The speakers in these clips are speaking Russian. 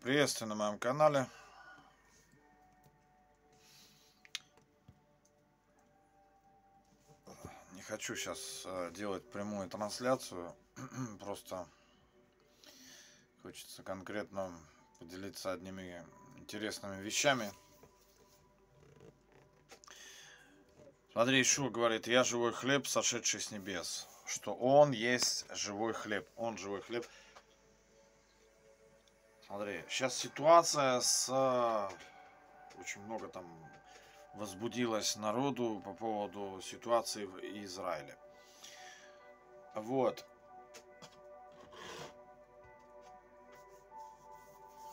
Приветствую на моем канале. Не хочу сейчас э, делать прямую трансляцию, просто хочется конкретно поделиться одними интересными вещами. Смотри, Ишуа говорит, я живой хлеб, сошедший с небес. Что он есть живой хлеб. Он живой хлеб. Смотри, сейчас ситуация с... Очень много там возбудилось народу по поводу ситуации в Израиле. Вот.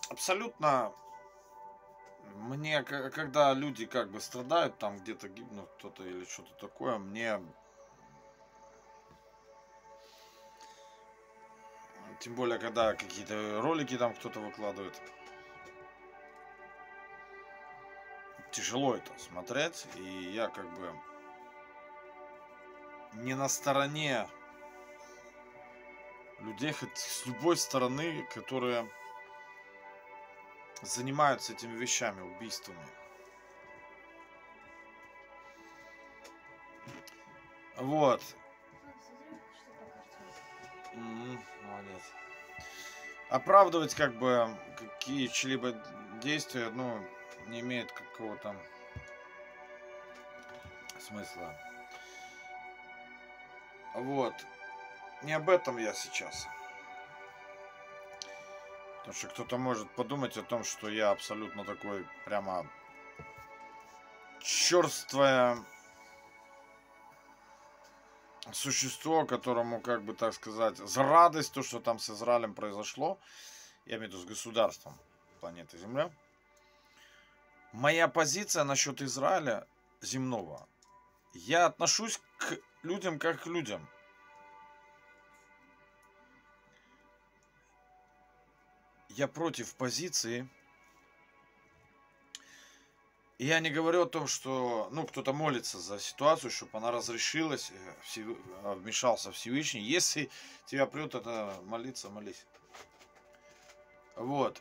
Абсолютно мне, когда люди как бы страдают, там где-то гибнут кто-то или что-то такое, мне Тем более, когда какие-то ролики там кто-то выкладывает. Тяжело это смотреть. И я как бы не на стороне людей, хоть с любой стороны, которые занимаются этими вещами, убийствами. Вот. Mm-hmm, молодец. Оправдывать как бы какие-либо действия, ну, не имеет какого-то смысла. Вот. Не об этом я сейчас. Потому что кто-то может подумать о том, что я абсолютно такой прямо черствая существо, которому, как бы так сказать, за радость, то, что там с Израилем произошло, я имею в виду с государством планеты Земля, моя позиция насчет Израиля земного, я отношусь к людям как к людям. я против позиции. Я не говорю о том, что ну, кто-то молится за ситуацию, чтобы она разрешилась, э, э, вмешался Всевышний. Если тебя прет это молиться, молись. Вот.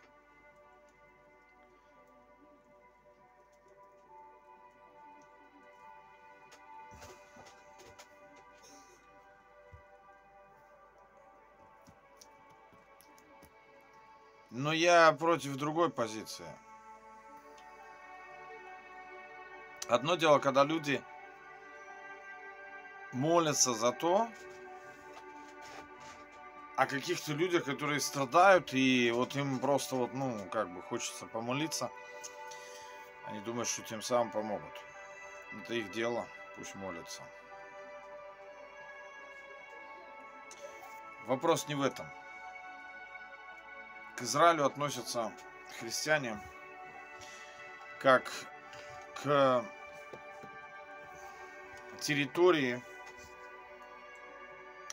Но я против другой позиции. Одно дело, когда люди молятся за то, о каких-то людях, которые страдают, и вот им просто вот, ну, как бы хочется помолиться. Они думают, что тем самым помогут. Это их дело, пусть молятся. Вопрос не в этом к Израилю относятся христиане как к территории,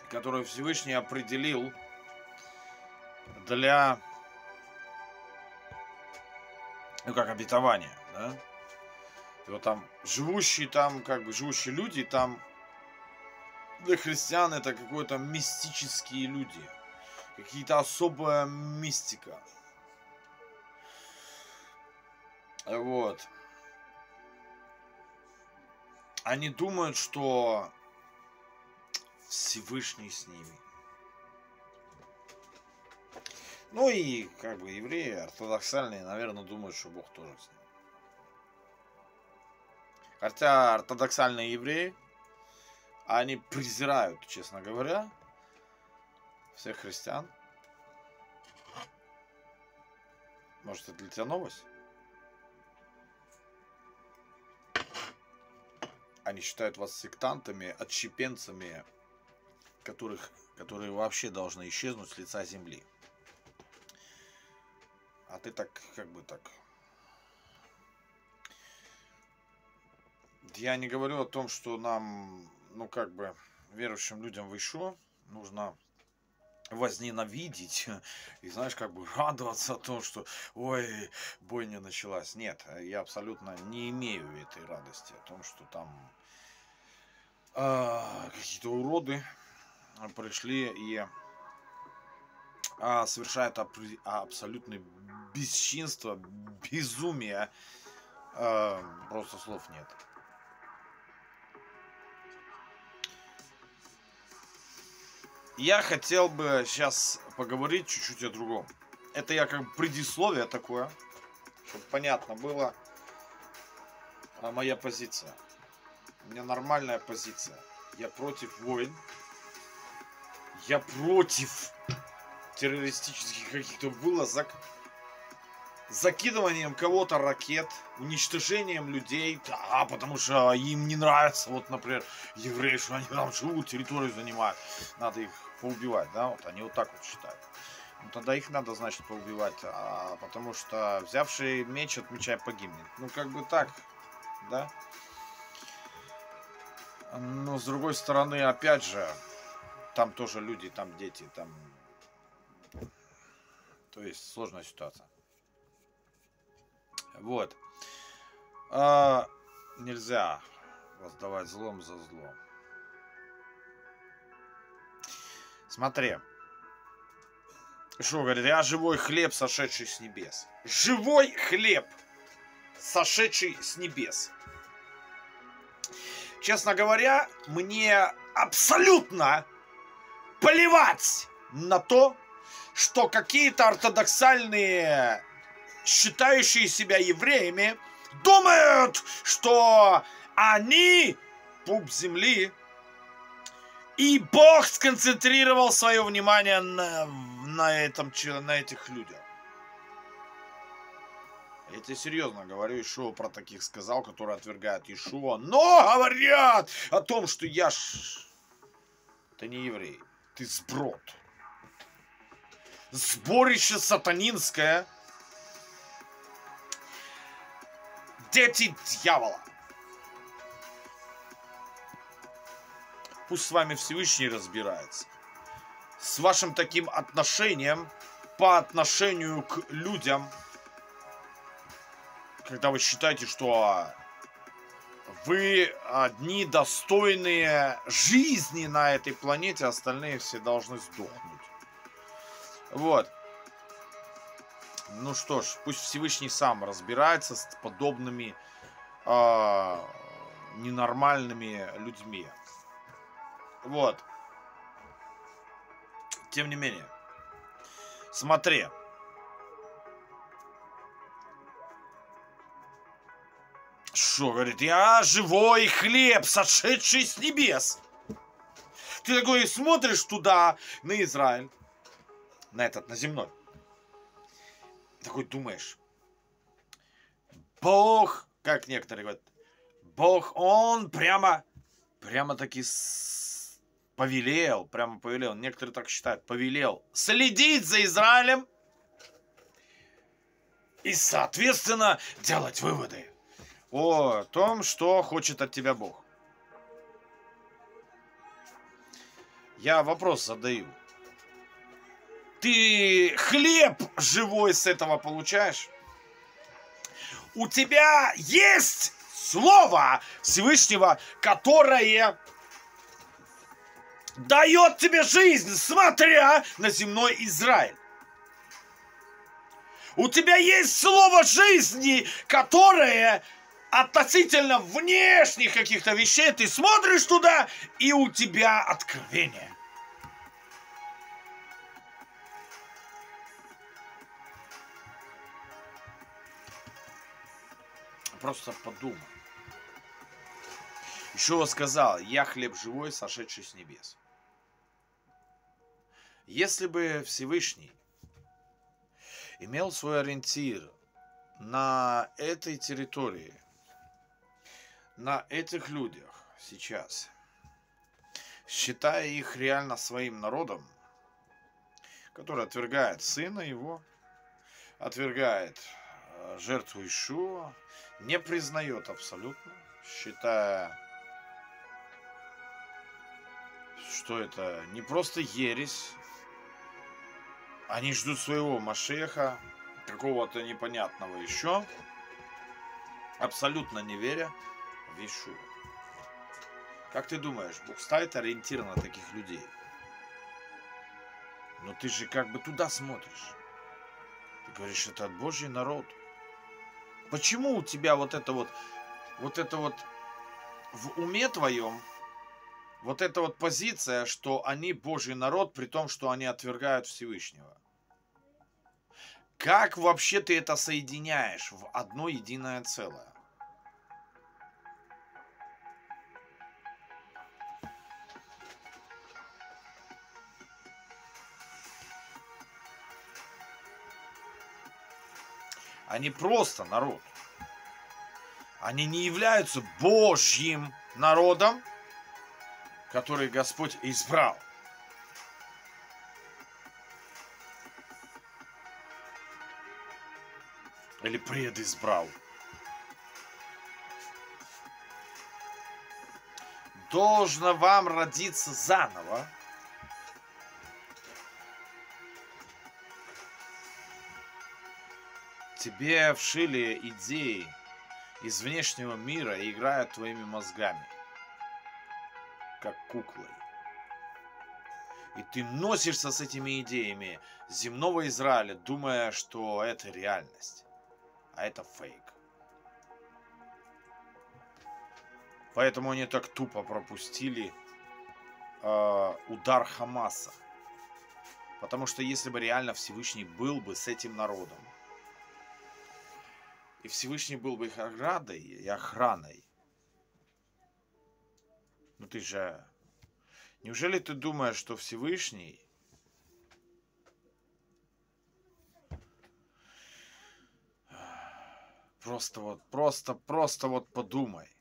которую Всевышний определил для, ну как обетования, да? И вот там живущие там, как бы живущие люди, там для христиан это какое-то мистические люди – какие-то особая мистика. Вот. Они думают, что Всевышний с ними. Ну и как бы евреи ортодоксальные, наверное, думают, что Бог тоже с ними. Хотя ортодоксальные евреи, они презирают, честно говоря, всех христиан. Может, это для тебя новость? Они считают вас сектантами, отщепенцами, которых, которые вообще должны исчезнуть с лица земли. А ты так, как бы так... Я не говорю о том, что нам, ну, как бы, верующим людям в Ишуа нужно возненавидеть и, знаешь, как бы радоваться о том, что, ой, бойня началась. Нет, я абсолютно не имею этой радости о том, что там э, какие-то уроды пришли и а, совершают абсолютный бесчинство, безумие. Э, просто слов нет. Я хотел бы сейчас поговорить чуть-чуть о другом. Это я как предисловие такое, чтобы понятно было а моя позиция. У меня нормальная позиция. Я против войн. Я против террористических каких-то вылазок. Закидыванием кого-то ракет, уничтожением людей, да, потому что им не нравится, вот, например, евреи, что они там живут, территорию занимают, надо их поубивать, да, вот они вот так вот считают. Ну, тогда их надо, значит, поубивать, а, потому что взявший меч отмечай погибнет. Ну, как бы так, да? Но с другой стороны, опять же, там тоже люди, там дети, там... То есть сложная ситуация. Вот. А, нельзя воздавать злом за зло. Смотри. Что говорит? Я живой хлеб, сошедший с небес. Живой хлеб, сошедший с небес. Честно говоря, мне абсолютно плевать на то, что какие-то ортодоксальные, считающие себя евреями, думают, что они пуп земли, и Бог сконцентрировал свое внимание на, на, этом, на этих людях. Я тебе серьезно говорю, Ишуа про таких сказал, которые отвергают Ишуа, но говорят о том, что я ж... Ты не еврей, ты сброд. Сборище сатанинское. Дети дьявола. Пусть с вами Всевышний разбирается. С вашим таким отношением по отношению к людям – когда вы считаете, что вы одни достойные жизни на этой планете, остальные все должны сдохнуть. Вот. Ну что ж, пусть Всевышний сам разбирается с подобными э, ненормальными людьми. Вот. Тем не менее. Смотри. Что, говорит, я живой хлеб, сошедший с небес. Ты такой смотришь туда, на Израиль, на этот, на земной. Такой думаешь, Бог, как некоторые говорят, Бог, Он прямо, прямо таки повелел, прямо повелел, некоторые так считают, повелел следить за Израилем и, соответственно, делать выводы о том, что хочет от тебя Бог. Я вопрос задаю. Ты хлеб живой с этого получаешь? У тебя есть Слово Всевышнего, которое дает тебе жизнь, смотря на земной Израиль. У тебя есть слово жизни, которое относительно внешних каких-то вещей ты смотришь туда, и у тебя откровение. Просто подумай. Еще сказал, я хлеб живой, сошедший с небес. Если бы Всевышний имел свой ориентир на этой территории, на этих людях сейчас, считая их реально своим народом, который отвергает сына его, отвергает э, жертву Ишуа, не признает абсолютно, считая, что это не просто ересь, они ждут своего Машеха, какого-то непонятного еще, абсолютно не веря, Вишу. Как ты думаешь, Бог ставит ориентир на таких людей? Но ты же как бы туда смотришь. Ты Говоришь, это от Божий народ. Почему у тебя вот это вот, вот это вот в уме твоем, вот эта вот позиция, что они Божий народ, при том, что они отвергают Всевышнего? Как вообще ты это соединяешь в одно единое целое? Они просто народ. Они не являются Божьим народом, который Господь избрал. Или предизбрал. Должно вам родиться заново – Тебе вшили идеи из внешнего мира и играют твоими мозгами, как куклой. И ты носишься с этими идеями земного Израиля, думая, что это реальность, а это фейк. Поэтому они так тупо пропустили э, удар Хамаса. Потому что если бы реально Всевышний был бы с этим народом, и Всевышний был бы их оградой и охраной. Ну ты же... Неужели ты думаешь, что Всевышний Просто вот, просто, просто вот подумай.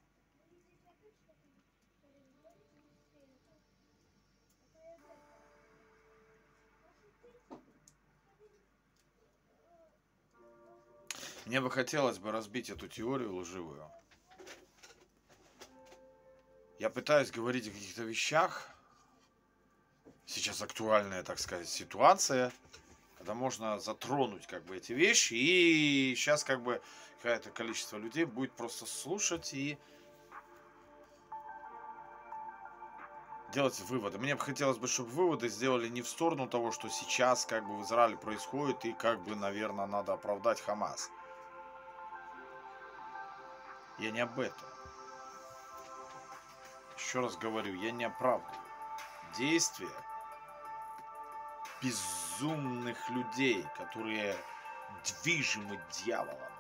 Мне бы хотелось бы разбить эту теорию лживую. Я пытаюсь говорить о каких-то вещах. Сейчас актуальная, так сказать, ситуация, когда можно затронуть как бы эти вещи. И сейчас как бы какое-то количество людей будет просто слушать и делать выводы. Мне бы хотелось бы, чтобы выводы сделали не в сторону того, что сейчас как бы в Израиле происходит и как бы, наверное, надо оправдать Хамас. Я не об этом. Еще раз говорю, я не оправдываю. Действия безумных людей, которые движимы дьяволом.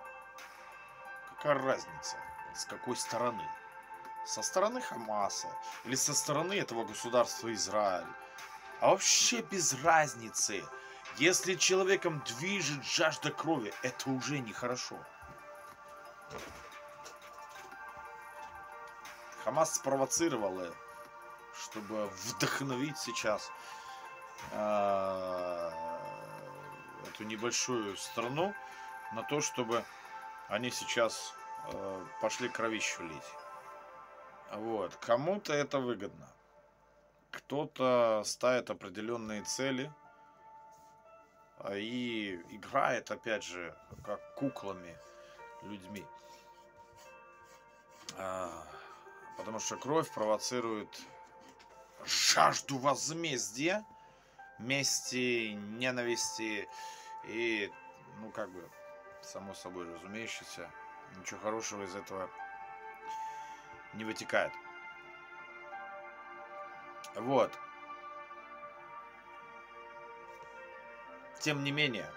Какая разница, с какой стороны? Со стороны Хамаса или со стороны этого государства Израиль? А вообще без разницы. Если человеком движет жажда крови, это уже нехорошо. Хамас спровоцировал, чтобы вдохновить сейчас э, эту небольшую страну на то, чтобы они сейчас э, пошли кровищу лить. Вот. Кому-то это выгодно. Кто-то ставит определенные цели а, и играет, опять же, как куклами людьми. А, Потому что кровь провоцирует жажду возмездия, мести, ненависти и, ну, как бы, само собой разумеющееся, ничего хорошего из этого не вытекает. Вот. Тем не менее,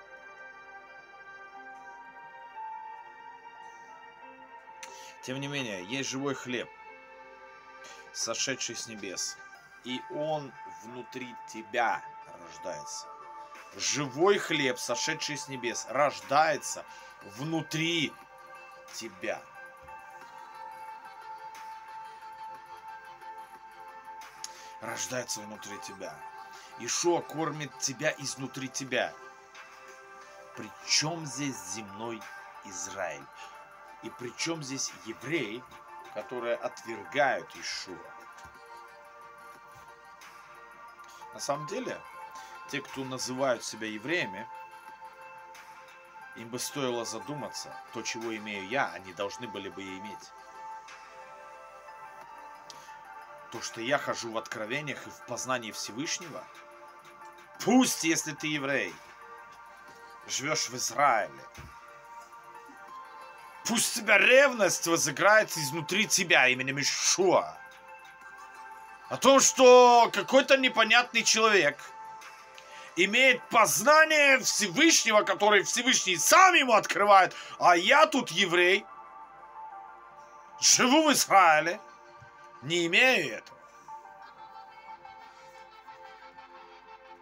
тем не менее, есть живой хлеб – сошедший с небес, и он внутри тебя рождается. Живой хлеб, сошедший с небес, рождается внутри тебя. Рождается внутри тебя. Ишуа кормит тебя изнутри тебя. Причем здесь земной Израиль? И причем здесь еврей, которые отвергают Ишуа. На самом деле, те, кто называют себя евреями, им бы стоило задуматься, то, чего имею я, они должны были бы иметь. То, что я хожу в откровениях и в познании Всевышнего, пусть, если ты еврей, живешь в Израиле, пусть тебя ревность возыграет изнутри тебя именем Ишуа. О том, что какой-то непонятный человек имеет познание Всевышнего, который Всевышний сам ему открывает, а я тут еврей, живу в Израиле, не имею этого.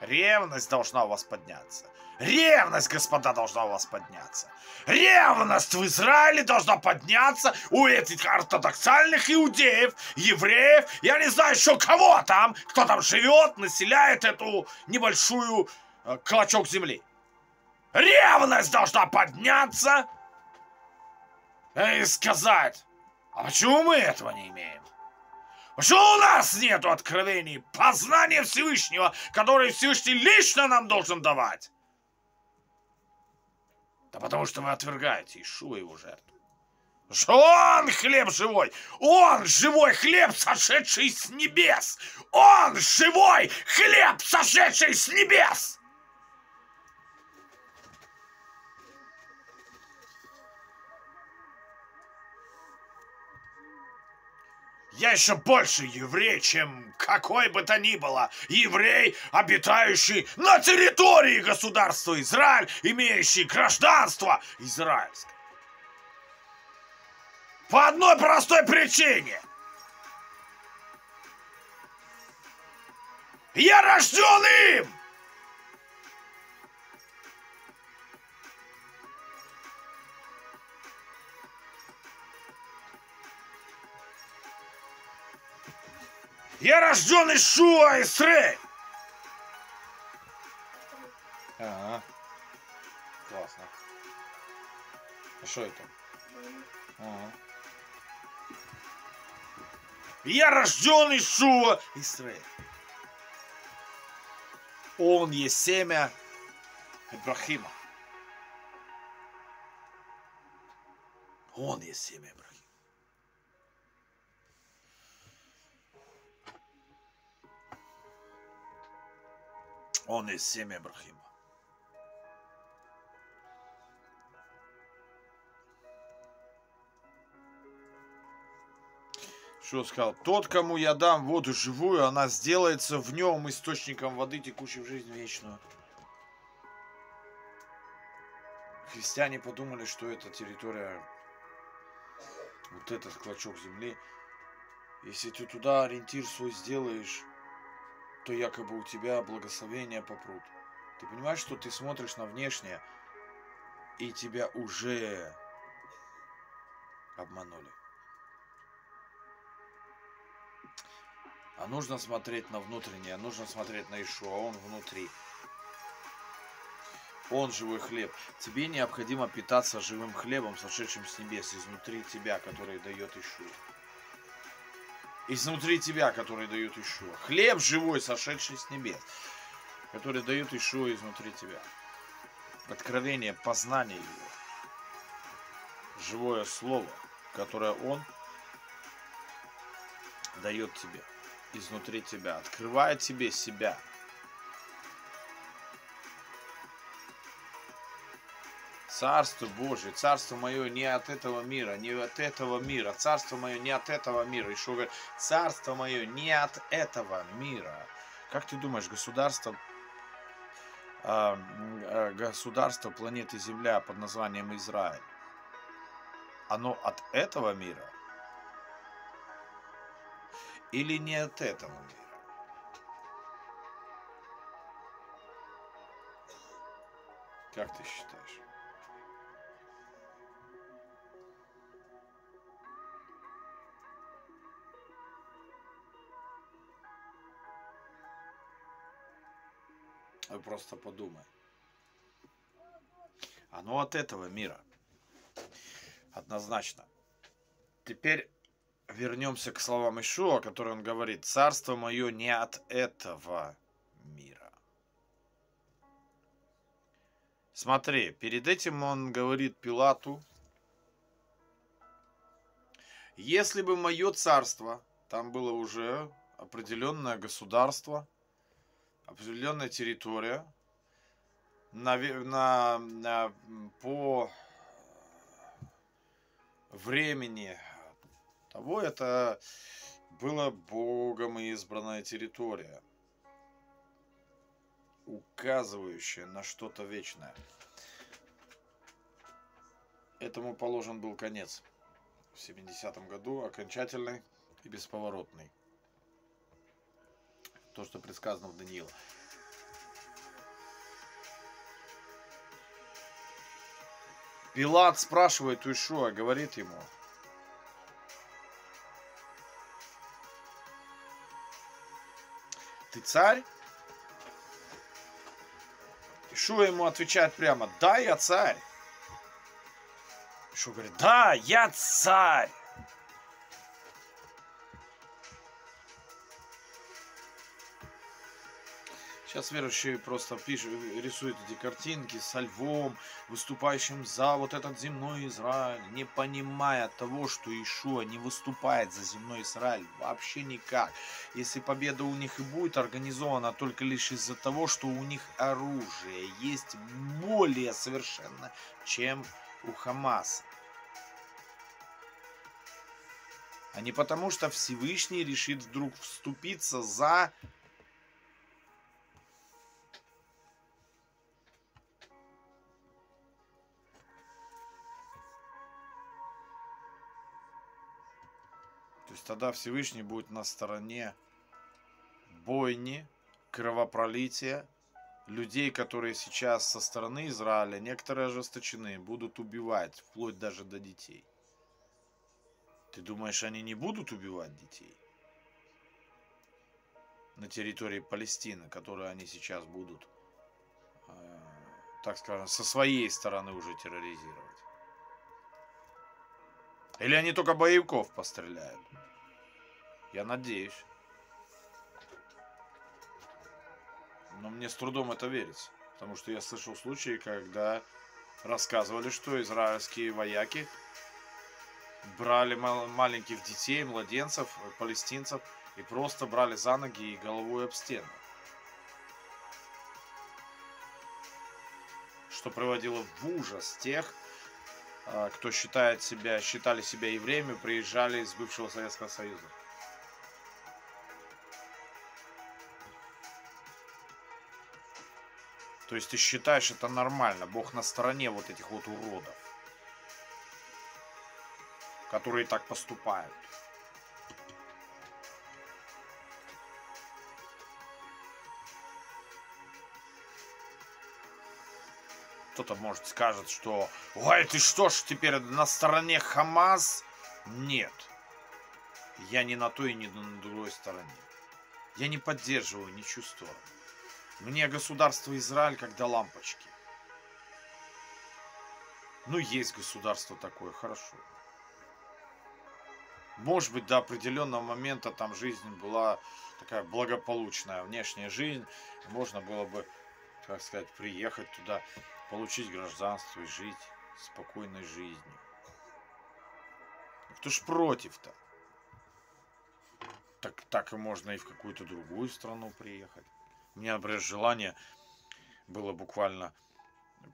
Ревность должна у вас подняться. Ревность, господа, должна у вас подняться. Ревность в Израиле должна подняться у этих ортодоксальных иудеев, евреев, я не знаю еще кого там, кто там живет, населяет эту небольшую э, клочок земли. Ревность должна подняться и сказать, а почему мы этого не имеем? Почему у нас нету откровений, познания Всевышнего, который Всевышний лично нам должен давать? Да потому что вы отвергаете Ишуа его жертву. Что он хлеб живой! Он живой хлеб, сошедший с небес! Он живой хлеб, сошедший с небес! Я еще больше еврей, чем какой бы то ни было еврей, обитающий на территории государства Израиль, имеющий гражданство израильское. По одной простой причине. Я рожден им! Я рожден из Шуа и Срей. Ага. Классно. А что это? Ага. Я рожден из Шуа и Срей. Он есть семя Ибрахима. Он есть семя Ибрахима. Он из семьи Ибрахима. Что сказал? Тот, кому я дам воду живую, она сделается в нем источником воды, текущей в жизнь вечную. Христиане подумали, что это территория, вот этот клочок земли. Если ты туда ориентир свой сделаешь, то якобы у тебя благословения попрут. Ты понимаешь, что ты смотришь на внешнее, и тебя уже обманули. А нужно смотреть на внутреннее, нужно смотреть на Ишуа, он внутри. Он живой хлеб. Тебе необходимо питаться живым хлебом, сошедшим с небес, изнутри тебя, который дает Ишуа изнутри тебя, который дает Ишуа. Хлеб живой, сошедший с небес, который дает Ишуа изнутри тебя. Откровение, познание его. Живое слово, которое он дает тебе изнутри тебя, открывает тебе себя – Царство Божие, Царство мое не от этого мира, не от этого мира, Царство мое не от этого мира. И что говорит, Царство мое не от этого мира. Как ты думаешь, государство, э, государство планеты Земля под названием Израиль, оно от этого мира? Или не от этого мира? Как ты считаешь? Вы просто подумай. Оно от этого мира. Однозначно. Теперь вернемся к словам Ишуа, которые он говорит. Царство мое не от этого мира. Смотри, перед этим он говорит Пилату, если бы мое царство, там было уже определенное государство, определенная территория, на, на, на, по времени того это была Богом избранная территория, указывающая на что-то вечное. Этому положен был конец в 70-м году, окончательный и бесповоротный. То, что предсказано в Даниила. Пилат спрашивает у Ишуа, говорит ему, ты царь? Ишуа ему отвечает прямо, да, я царь. Ишуа говорит, да, я царь. Сейчас верующие просто пишут, рисуют эти картинки со львом, выступающим за вот этот земной Израиль, не понимая того, что Ишуа не выступает за земной Израиль вообще никак. Если победа у них и будет организована только лишь из-за того, что у них оружие есть более совершенно, чем у Хамаса. А не потому, что Всевышний решит вдруг вступиться за есть тогда Всевышний будет на стороне бойни, кровопролития, людей, которые сейчас со стороны Израиля, некоторые ожесточены, будут убивать, вплоть даже до детей. Ты думаешь, они не будут убивать детей? На территории Палестины, которые они сейчас будут, э, так скажем, со своей стороны уже терроризировать. Или они только боевиков постреляют? Я надеюсь. Но мне с трудом это верится. Потому что я слышал случаи, когда рассказывали, что израильские вояки брали маленьких детей, младенцев, палестинцев и просто брали за ноги и головой об стену. Что приводило в ужас тех, а, кто считает себя, считали себя евреями, приезжали из бывшего Советского Союза. То есть ты считаешь это нормально, Бог на стороне вот этих вот уродов, которые так поступают. Кто-то, может, скажет, что «Ой, ты что ж теперь на стороне Хамас?» Нет. Я не на той и не на другой стороне. Я не поддерживаю ничью сторону. Мне государство Израиль как до лампочки. Ну, есть государство такое, хорошо. Может быть, до определенного момента там жизнь была такая благополучная, внешняя жизнь. Можно было бы, как сказать, приехать туда, получить гражданство и жить спокойной жизнью. Кто ж против-то? Так, так и можно и в какую-то другую страну приехать. У меня, например, желание было буквально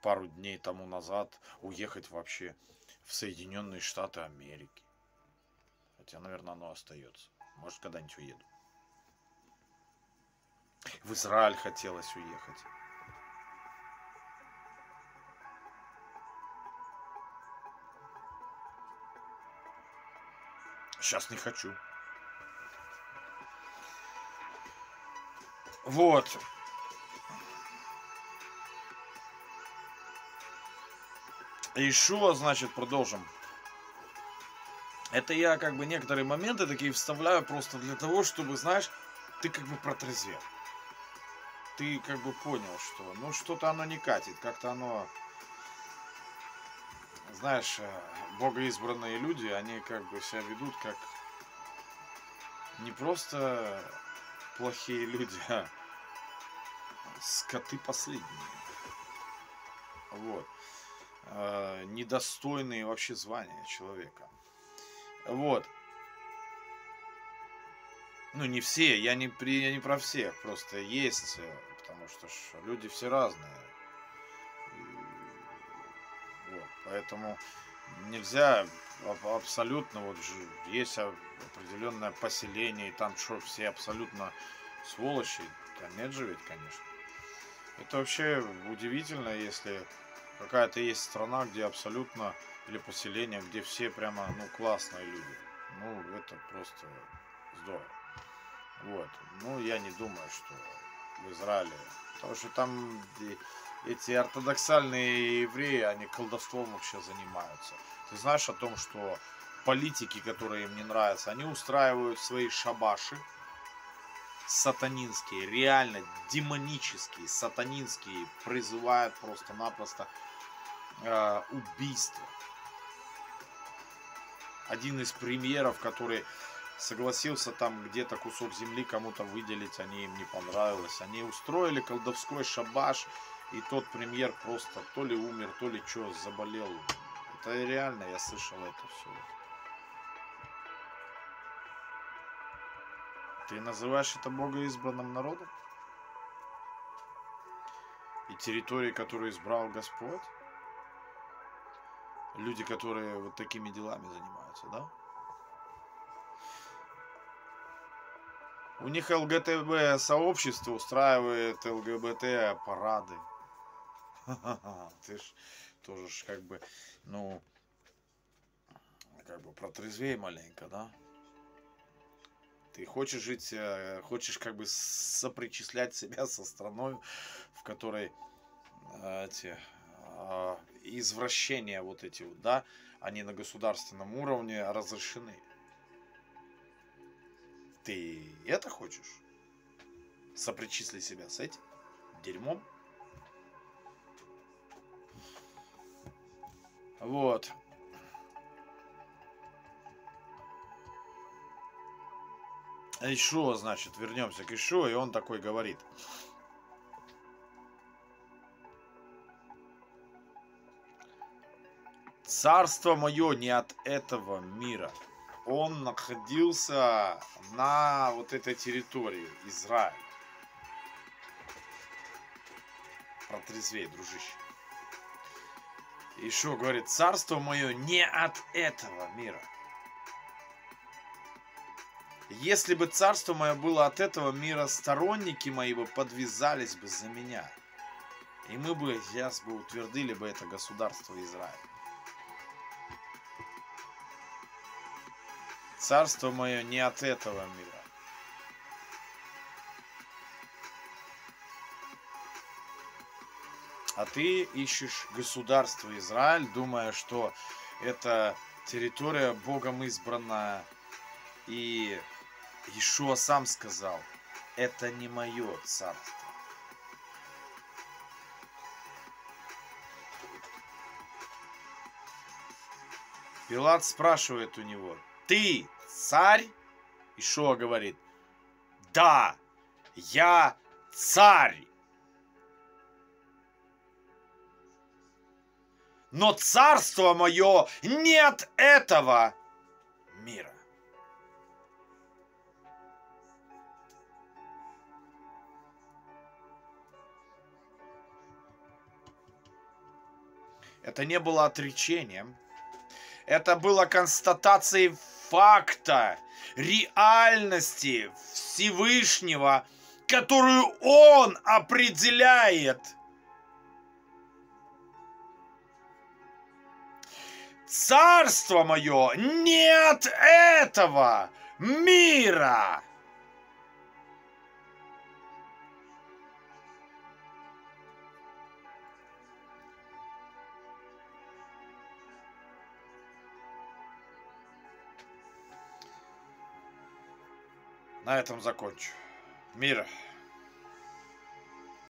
пару дней тому назад уехать вообще в Соединенные Штаты Америки. Хотя, наверное, оно остается. Может, когда-нибудь уеду. В Израиль хотелось уехать. Сейчас не хочу. Вот. Ишуа, значит, продолжим. Это я как бы некоторые моменты такие вставляю просто для того, чтобы, знаешь, ты как бы протрезвел. Ты как бы понял, что ну что-то оно не катит, как-то оно знаешь, э, богоизбранные люди, они как бы себя ведут как не просто плохие люди, а скоты последние. Вот. Э, недостойные вообще звания человека. Вот. Ну, не все, я не, при, я не про всех, просто есть, потому что ж, люди все разные. Поэтому нельзя абсолютно, вот же есть определенное поселение, и там что, все абсолютно сволочи. Да нет же ведь, конечно. Это вообще удивительно, если какая-то есть страна, где абсолютно, или поселение, где все прямо, ну, классные люди. Ну, это просто здорово. Вот. Ну, я не думаю, что в Израиле. Потому что там эти ортодоксальные евреи, они колдовством вообще занимаются. Ты знаешь о том, что политики, которые им не нравятся, они устраивают свои шабаши, сатанинские, реально демонические, сатанинские, призывают просто-напросто э, убийство. Один из премьеров, который согласился там где-то кусок земли кому-то выделить, они им не понравилось. Они устроили колдовской шабаш, и тот премьер просто то ли умер, то ли что, заболел. Это реально, я слышал это все. Ты называешь это богоизбранным народом? И территории, которую избрал Господь? Люди, которые вот такими делами занимаются, да? У них ЛГТБ сообщество устраивает ЛГБТ парады. Ты ж тоже ж как бы, ну, как бы протрезвей маленько, да? Ты хочешь жить, э, хочешь как бы сопричислять себя со страной, в которой э, эти э, извращения вот эти вот, да, они на государственном уровне разрешены. Ты это хочешь? Сопричисли себя с этим дерьмом? Вот. Ишуа, значит, вернемся к Ишуа, и он такой говорит. Царство мое не от этого мира. Он находился на вот этой территории Израиля. Протрезвей, дружище. Ишуа говорит, царство мое не от этого мира. Если бы царство мое было от этого мира, сторонники мои бы подвязались бы за меня. И мы бы сейчас бы утвердили бы это государство Израиль. Царство мое не от этого мира. А ты ищешь государство Израиль, думая, что это территория Богом избранная и Ишуа сам сказал, это не мое царство. Пилат спрашивает у него, ты царь? Ишуа говорит, да, я царь. Но царство мое нет этого мира. Это не было отречением. Это было констатацией факта, реальности Всевышнего, которую Он определяет. Царство мое нет этого мира. На этом закончу. Мир.